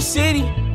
the city.